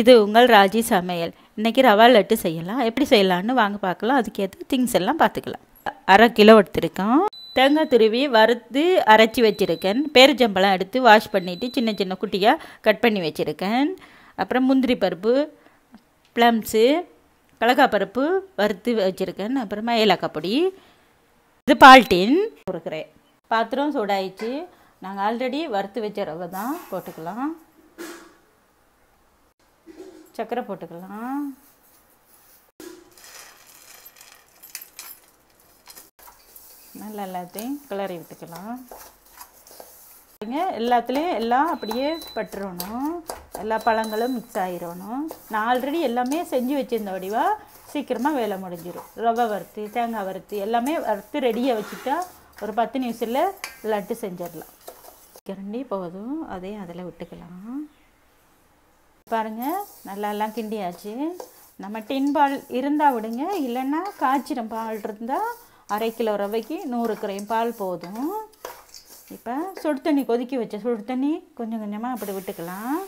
இது உங்கள் ராஜி சமையல். இன்றைக்கி ரவா லட்டு செய்யலாம். எப்படி செய்யலான்னு வாங்க பார்க்கலாம். அதுக்கேற்ற திங்ஸ் எல்லாம் பார்த்துக்கலாம். அரை கிலோ எடுத்திருக்கோம். தேங்காய் துருவி வறுத்து அரைச்சி வச்சுருக்கேன். பேரிச்சம்பழம் எடுத்து வாஷ் பண்ணிவிட்டு சின்ன சின்ன குட்டியாக கட் பண்ணி வச்சுருக்கேன். அப்புறம் முந்திரி பருப்பு ப்ளம்ஸு கடலக்காய் பருப்பு வறுத்து வச்சுருக்கேன். அப்புறமா ஏலக்காய் பொடி. இது பால்டீன் கொடுக்குறேன். பாத்திரம் சூடாயிடுச்சு. நாங்கள் ஆல்ரெடி வறுத்து வச்ச ரவை தான் போட்டுக்கலாம். சர்க்கரை போட்டுக்கலாம். நல்லா எல்லாத்தையும் கிளறி விட்டுக்கலாம். எல்லாத்துலேயும் எல்லாம் அப்படியே பட்டுறணும். எல்லா பழங்களும் மிக்ஸ் ஆகிடணும் நான் ஆல்ரெடி எல்லாமே செஞ்சு வச்சுருந்த வடிவா சீக்கிரமாக வேலை முடிஞ்சிடும் ரவை வறுத்து தேங்காய் வறுத்து எல்லாமே வறுத்து ரெடியாக வச்சுட்டா ஒரு பத்து நிமிஷத்தில் லட்டு செஞ்சிடலாம். கரண்டி போதும். அதையும் அதில் விட்டுக்கலாம். பாருங்கள் நல்லாலாம் கிண்டியாச்சு. நம்ம டின் பால் இருந்தால் விடுங்க இல்லைன்னா காய்ச்சின பால் இருந்தால் அரை கிலோ ரவைக்கு நூறு கிராம் பால் போதும். இப்போ சுடு தண்ணி கொதிக்க வச்ச சுடு தண்ணி கொஞ்சம் கொஞ்சமாக அப்படி விட்டுக்கலாம்.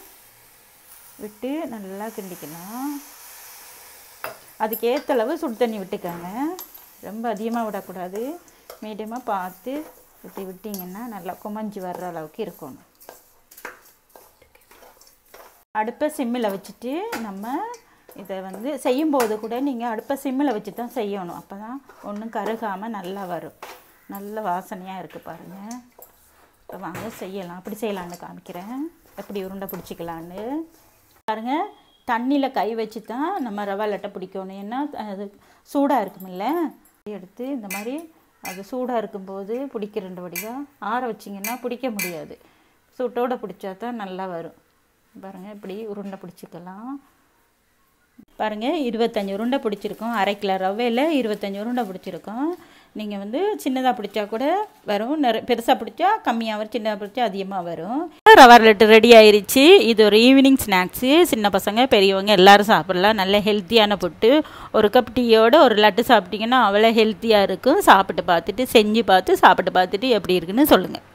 விட்டு நல்லா கிண்டிக்கலாம் அதுக்கு ஏற்ற அளவு சுடு தண்ணி விட்டுக்கோங்க. ரொம்ப அதிகமாக விடக்கூடாது. மீடியமாக பார்த்து விட்டு விட்டிங்கன்னா நல்லா குமஞ்சி வர்ற அளவுக்கு இருக்கணும். அடுப்பை சிம்மில் வச்சுட்டு நம்ம இதை வந்து செய்யும்போது கூட நீங்கள் அடுப்பை சிம்மில் வச்சு தான் செய்யணும். அப்போ தான் ஒன்றும் கருகாமல் நல்லா வரும். நல்ல வாசனையாக இருக்குது பாருங்கள். இப்போ வாங்க செய்யலாம். அப்படி செய்யலான்னு காமிக்கிறேன். எப்படி உருண்டை பிடிச்சிக்கலான்னு. பாருங்கள் தண்ணியில் கை வச்சு தான் நம்ம ரவா லட்டை பிடிக்கணும். ஏன்னா அது சூடாக இருக்குமில்ல? எடுத்து இந்த மாதிரி அது சூடாக இருக்கும்போது பிடிக்கிறண்டு வடிவாக ஆற வச்சிங்கன்னா பிடிக்க முடியாது. சூட்டோடு பிடிச்சா தான் நல்லா வரும். பாருங்கள் இப்படி உருண்டை பிடிச்சிக்கலாம். பாருங்கள் இருபத்தஞ்சி உருண்டை பிடிச்சிருக்கோம். அரை கிலோ ரவையில் இருபத்தஞ்சி உருண்டை பிடிச்சிருக்கோம். நீங்கள் வந்து சின்னதாக பிடிச்சா கூட வரும். நிறைய பெருசாக பிடிச்சா கம்மியாக வரும். சின்னதாக பிடிச்சா அதிகமாக வரும். ரவா லட்டு ரெடி ஆயிடுச்சு இது ஒரு ஈவினிங் ஸ்நாக்ஸு சின்ன பசங்க பெரியவங்க எல்லோரும் சாப்பிட்லாம். நல்ல ஹெல்த்தியான புட்டு. ஒரு கப் டீயோட ஒரு லட்டு சாப்பிட்டிங்கன்னா அவ்வளோ ஹெல்த்தியாக இருக்கும். சாப்பிட்டு பார்த்துட்டு செஞ்சு பார்த்து சாப்பிட்டு பார்த்துட்டு எப்படி இருக்குன்னு சொல்லுங்கள்